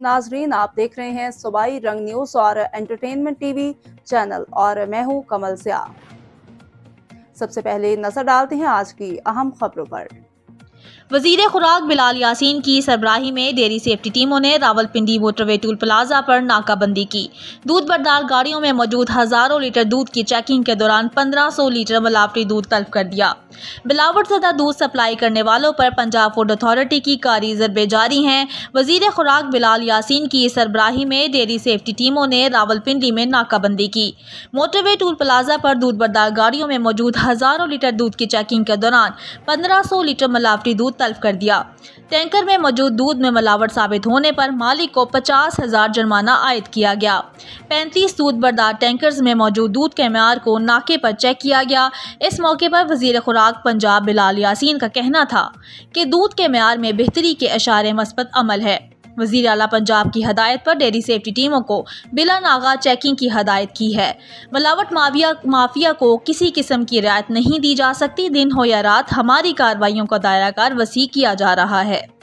नाजरीन, आप देख रहे हैं सुबाई रंग न्यूज़ और एंटरटेनमेंट टीवी चैनल और मैं हूँ कमल सिया। सबसे पहले नज़र डालते हैं आज की अहम खबरों पर। वज़ीर खुराक बिलाल यासीन की सरबराही में डेयरी सेफ्टी टीमों ने रावलपिंडी मोटरवे टूल प्लाजा पर नाकाबंदी की। दूध बरदार गाड़ियों में मौजूद हज़ारों लीटर दूध की चेकिंग के दौरान 1500 लीटर मिलावटी दूध तल्फ कर दिया। बिलावट ज़दा दूध सप्लाई करने वालों पर पंजाब फ़ूड अथॉरिटी की कारी जरबे जारी हैं। वज़ीर खुराक बिलाल यासीन की सरबराही में डेयरी सेफ्टी टीमों ने रावलपिंडी में नाकाबंदी की। मोटरवे टूल प्लाजा पर दूध बरदार गाड़ियों में मौजूद हज़ारों लीटर दूध की चेकिंग के दौरान पंद्रह लीटर मिलावटी दूध तल्फ कर दिया। टैंकर में मौजूद दूध में मिलावट साबित होने पर मालिक को पचास हज़ार जुर्माना आयद किया गया। पैंतीस दूध बरदार टैंकर में मौजूद दूध के मैार को नाके पर चेक किया गया। इस मौके पर वज़ीर खुराक पंजाब बिलाल यासीन का कहना था कि दूध के मैार में बेहतरी के इशारे मस्बत अमल है। वज़ीर अला पंजाब की हदायत पर डेयरी सेफ्टी टीमों को बिला नागा चेकिंग की हदायत की है। मिलावट माफिया माफिया को किसी किस्म की रियायत नहीं दी जा सकती। दिन हो या रात हमारी कार्रवाइयों का दायरा कार वसी किया जा रहा है।